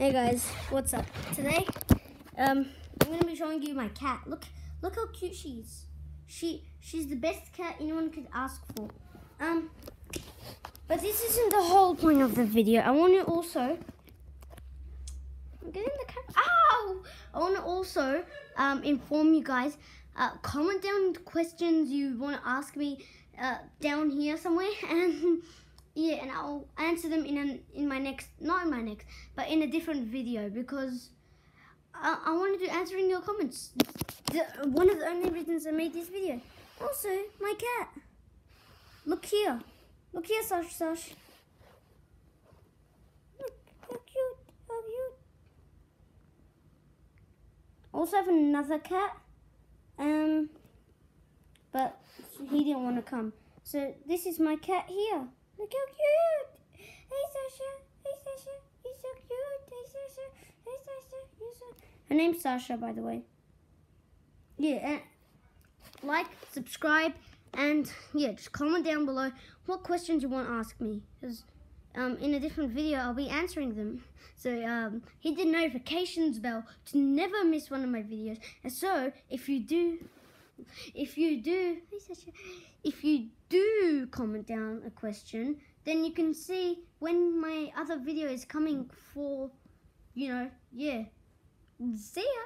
Hey guys, what's up? Today, um, I'm gonna be showing you my cat. Look, look how cute she is. She, she's the best cat anyone could ask for. Um, but this isn't the whole point of the video. I want to also, I'm getting the cat. Ow! I want to also um inform you guys. Uh, comment down questions you want to ask me uh, down here somewhere, and yeah, and I'll answer them in an in my next, not in my next, but in a different video because I, I want to do answering your comments. The, one of the only reasons I made this video. Also, my cat. Look here. Look here, Sash Sash. Look, how cute, how cute. Also have another cat. Um, but he didn't want to come. So this is my cat here. Look how cute. Hey Sasha. Hey Sasha. You're so cute. Hey Sasha. Hey Sasha. You're so. Her name's Sasha, by the way. Yeah. And like, subscribe, and yeah, just comment down below what questions you want to ask me. Because um, in a different video, I'll be answering them. So um, hit the notifications bell to never miss one of my videos. And so if you do, if you do, if you comment down a question, then you can see when my other video is coming for, you know, yeah. See ya.